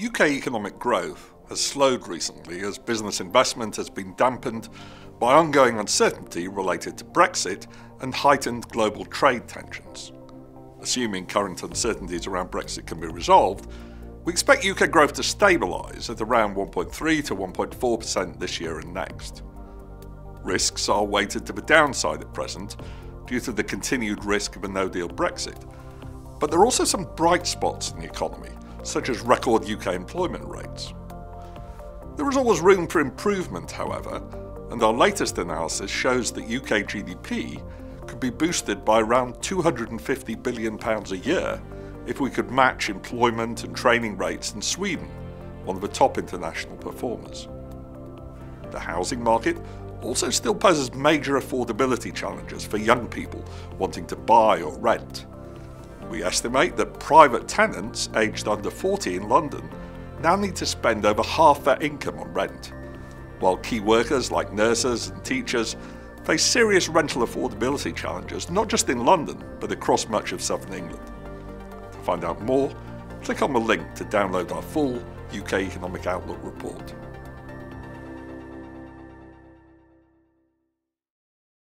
UK economic growth has slowed recently as business investment has been dampened by ongoing uncertainty related to Brexit and heightened global trade tensions. Assuming current uncertainties around Brexit can be resolved, we expect UK growth to stabilise at around 1.3 to 1.4% this year and next. Risks are weighted to the downside at present due to the continued risk of a no deal Brexit. But there are also some bright spots in the economy such as record UK employment rates. There is always room for improvement, however, and our latest analysis shows that UK GDP could be boosted by around £250 billion a year if we could match employment and training rates in Sweden, one of the top international performers. The housing market also still poses major affordability challenges for young people wanting to buy or rent. We estimate that private tenants aged under 40 in London now need to spend over half their income on rent, while key workers like nurses and teachers face serious rental affordability challenges not just in London but across much of southern England. To find out more, click on the link to download our full UK Economic Outlook report.